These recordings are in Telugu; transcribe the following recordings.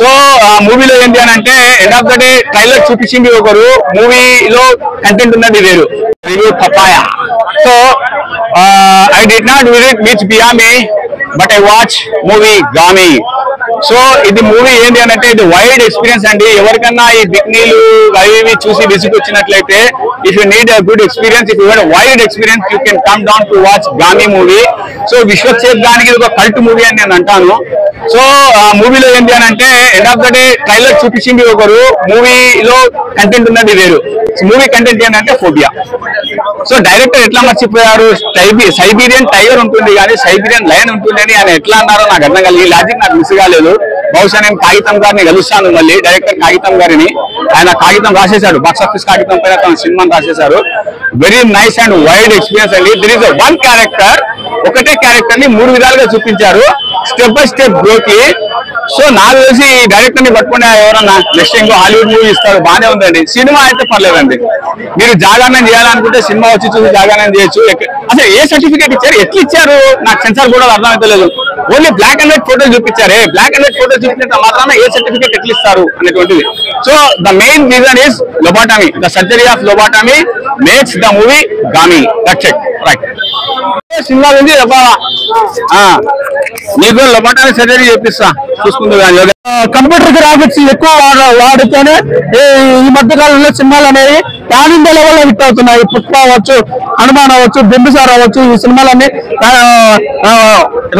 సో ఆ మూవీలో ఏంటి అని అంటే end of the day trailer చూపించింది ఒకరు. మూవీలో కంటెంట్ ఉన్నది వేరు. Review papaya so I did not visit beach బియామి but I watch movie Gaami so ఇది మూవీ ఏంటి అని అంటే ఇది వైడ్ ఎక్స్పీరియన్స్ అండి. ఎవరికన్నా ఈ బిక్నీలు అవి ఇవి చూసి విసుగొచ్చినట్లయితే if you need a good experience if you wide experience you can come down to watch Gaami movie so Vishwaksen దానికి ఇది ఒక కల్ట్ మూవీ అని నేను అంటాను. సో ఆ మూవీలో ఏంటి అని అంటే end of the day trailer చూపించింది ఒకరు. మూవీలో కంటెంట్ ఉన్నది వేరు. మూవీ కంటెంట్ ఏంటంటే ఫోబియా. సో డైరెక్టర్ ఎట్లా మర్చిపోయారు సైబీరియన్ టైగర్ ఉంటుంది కానీ సైబీరియన్ లయన్ ఉంటుంది అని ఆయన ఎట్లా అన్నారో నాకు అర్థం కాలేదు. ఈ లాజిక్ నాకు మిస్ కాలేదు. బహుశా నేను కాగితం గారిని కలుస్తాను మళ్ళీ. డైరెక్టర్ కాగితం గారిని. ఆయన కాగితం రాసేశాడు. బాక్స్ ఆఫీస్ కాగితం పైన తన సినిమాని రాసేశారు very nice and wide experience అండి. దిర్ ఇస్ వన్ క్యారెక్టర్ ఒకటే క్యారెక్టర్ని మూడు విధాలుగా చూపించారు. Step by step growth so నాకు తెలిసి ఈ డైరెక్టర్ని పట్టుకునే ఎవరన్నా నెక్స్ట్ ఇంకో హాలీవుడ్ మూవీ ఇస్తారు బానే ఉందండి. సినిమా అయితే పర్లేదండి. మీరు జాగారణం చేయాలనుకుంటే సినిమా వచ్చి చూసి జాగారణం చేయొచ్చు. అసలు ఏ సర్టిఫికేట్ ఇచ్చారు? ఎట్లా ఇచ్చారు? నాకు సెన్సార్ కూడా అర్థమైతలేదు only black and white photo చూపించారే. Black and white photo చూపించినంత మాత్రాన ఏ సర్టిఫికేట్ ఎట్లా ఇస్తారు అనేటువంటిది. So the main reason is lobotomy the surgery of lobotomy makes the movie Gaami that's it right cinema ఉంది ఒక ఆ, నీకు లొబాటమీ సర్జరీ చేపిస్తా చూసుకుంది కంప్యూటర్ గ్రాఫిక్స్ ఎక్కువ వాడితేనే ఈ మధ్య కాలంలో సినిమాలు అనేవి పాన్ ఇండియా లెవెల్లో హిట్ అవుతున్నాయి. పుష్ప అవ్వచ్చు హనుమాన్ అవ్వచ్చు బింబిసార్ అవ్వచ్చు ఈ సినిమాలన్నీ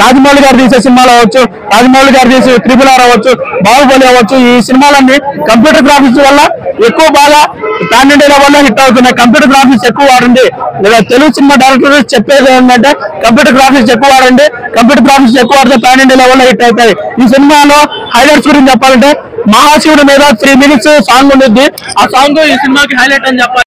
రాజమౌళి గారు తీసే సినిమాలు అవ్వచ్చు రాజమౌళి గారు తీసే త్రిపుల్ ఆర్ అవ్వచ్చు బాహుబలి అవ్వచ్చు ఈ సినిమాలన్నీ కంప్యూటర్ గ్రాఫిక్స్ వల్ల ఎక్కువ బాగా ప్యాన్ ఇండియా వల్ల హిట్ అవుతున్నాయి. కంప్యూటర్ గ్రాఫిక్స్ ఎక్కువ వాడండి. లేదా తెలుగు సినిమా డైరెక్టర్ చెప్పేది ఏంటంటే కంప్యూటర్ గ్రాఫిక్స్ ఎక్కువ వాడండి. కంప్యూటర్ గ్రాఫిక్స్ ఎక్కువ వాడితే ప్యాన్ ఇండియా లెవెల్లో హిట్ అవుతాయి. ఈ సినిమాలో హైలైట్స్ గురించి చెప్పాలంటే మహాశివుడి మీద త్రీ మినిట్స్ సాంగ్ ఉండిద్ది. ఆ సాంగ్ ఈ సినిమాకి హైలైట్ అని చెప్పాలి.